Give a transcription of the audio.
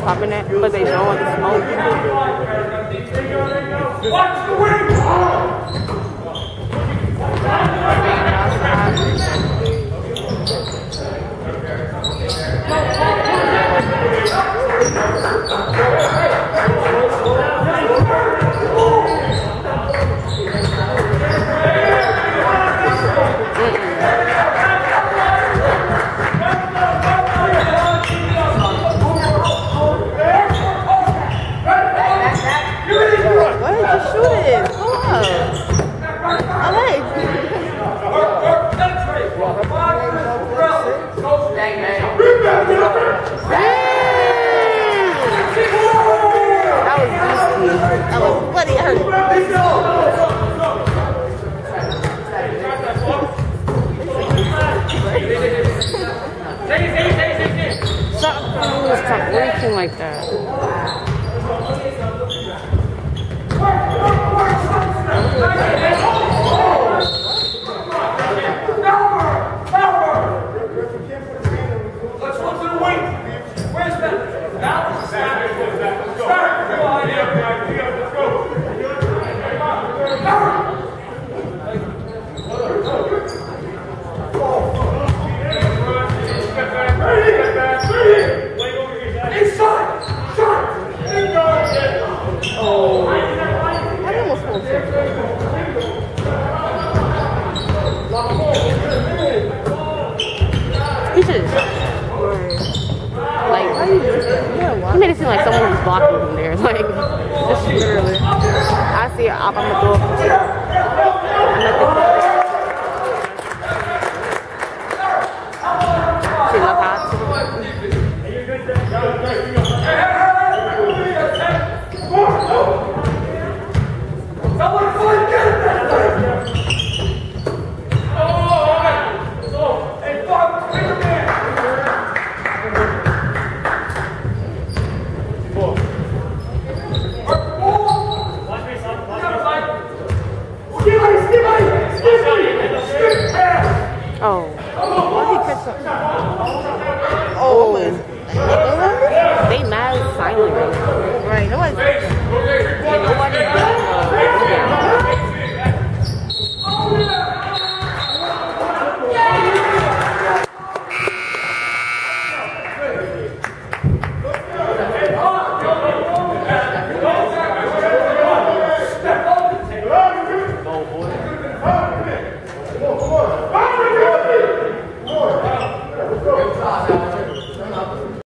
Popping it, but they showing the smoke. Watch the wing! Why did you shoot it? Hold up. Alright. That was beastie. That was bloody hurt. Stop stop breaking like that. He made it seem like someone was blocking him there. Like, just literally. I see up the door. I'm at the See,